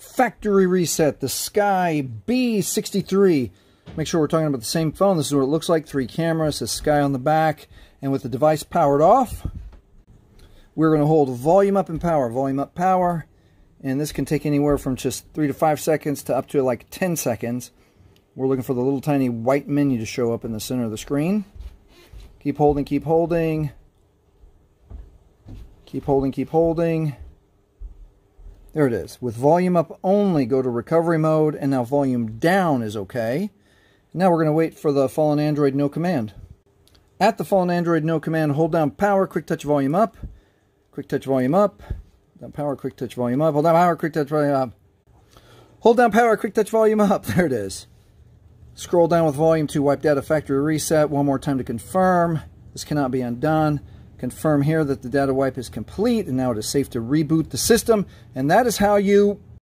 Factory reset, the Sky B63. Make sure we're talking about the same phone. This is what it looks like. Three cameras, says Sky on the back. And with the device powered off, we're going to hold volume up and power, volume up, power. And this can take anywhere from just three to five seconds to up to like 10 seconds. We're looking for the little tiny white menu to show up in the center of the screen. Keep holding, keep holding. Keep holding, keep holding. There it is. With volume up only, go to recovery mode, and now volume down is okay. Now we're going to wait for the fallen Android no command. At the fallen Android no command, hold down power, quick touch volume up, quick touch volume up, down power, quick touch volume up, hold down power, quick touch volume up. Hold down power, quick touch volume up. There it is. Scroll down with volume to wipe data factory reset. One more time to confirm. This cannot be undone. Confirm here that the data wipe is complete and now it is safe to reboot the system. And that is how you